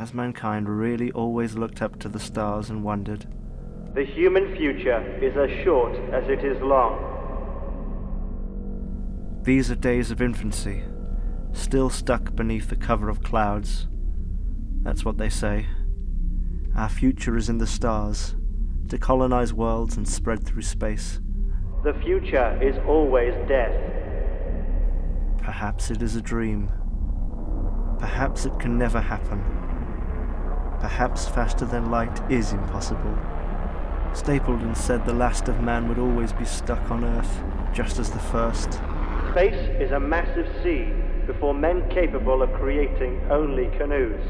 Has mankind really always looked up to the stars and wondered? The human future is as short as it is long. These are days of infancy, still stuck beneath the cover of clouds. That's what they say. Our future is in the stars, to colonize worlds and spread through space. The future is always death. Perhaps it is a dream. Perhaps it can never happen. Perhaps faster than light is impossible. Stapledon said the last of man would always be stuck on Earth, just as the first. Space is a massive sea before men capable of creating only canoes.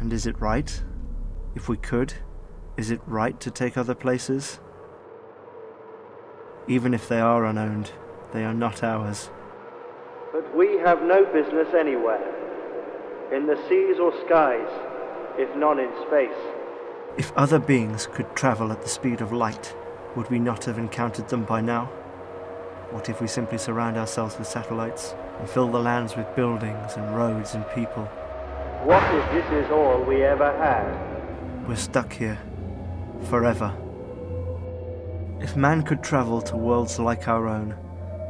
And is it right? If we could, is it right to take other places? Even if they are unowned, they are not ours. But we have no business anywhere, in the seas or skies, if none in space. If other beings could travel at the speed of light, would we not have encountered them by now? What if we simply surround ourselves with satellites and fill the lands with buildings and roads and people? What if this is all we ever had? We're stuck here, forever. If man could travel to worlds like our own,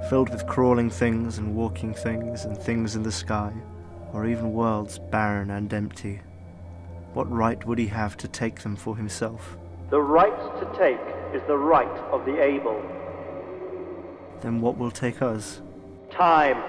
filled with crawling things and walking things and things in the sky, or even worlds barren and empty, what right would he have to take them for himself? The right to take is the right of the able. Then what will take us? Time